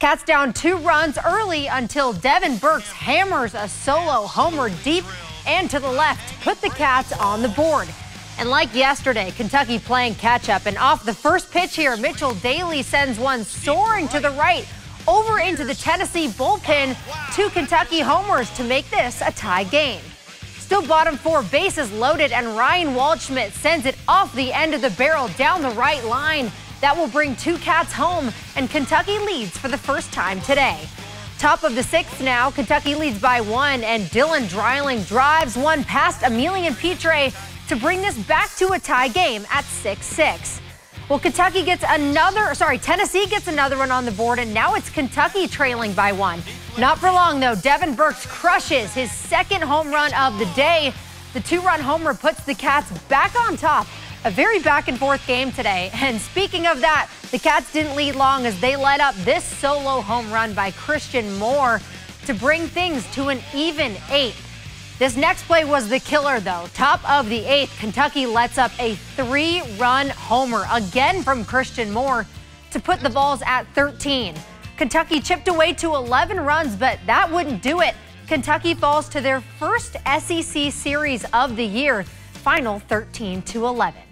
Cats down two runs early until Devin Burkes hammers a solo homer deep and to the left to put the Cats on the board. And like yesterday, Kentucky playing catch up. And off the first pitch here, Mitchell Daly sends one soaring to the right over into the Tennessee bullpen. Two Kentucky homers to make this a tie game. Still bottom four, bases loaded, and Ryan Waldschmidt sends it off the end of the barrel down the right line. That will bring two Cats home, and Kentucky leads for the first time today. Top of the sixth now, Kentucky leads by one, and Dylan Dreiling drives one past Emilien Pitre to bring this back to a tie game at 6-6. Well, Kentucky gets another, sorry, Tennessee gets another one on the board, and now it's Kentucky trailing by one. Not for long, though. Devin Burkes crushes his second home run of the day. The two-run homer puts the Cats back on top. A very back-and-forth game today. And speaking of that, the Cats didn't lead long as they led up this solo home run by Christian Moore to bring things to an even eight. This next play was the killer, though. Top of the eighth, Kentucky lets up a three run homer, again from Christian Moore, to put the Vols at 13. Kentucky chipped away to 11 runs, but that wouldn't do it. Kentucky falls to their first SEC series of the year, final 13 to 11.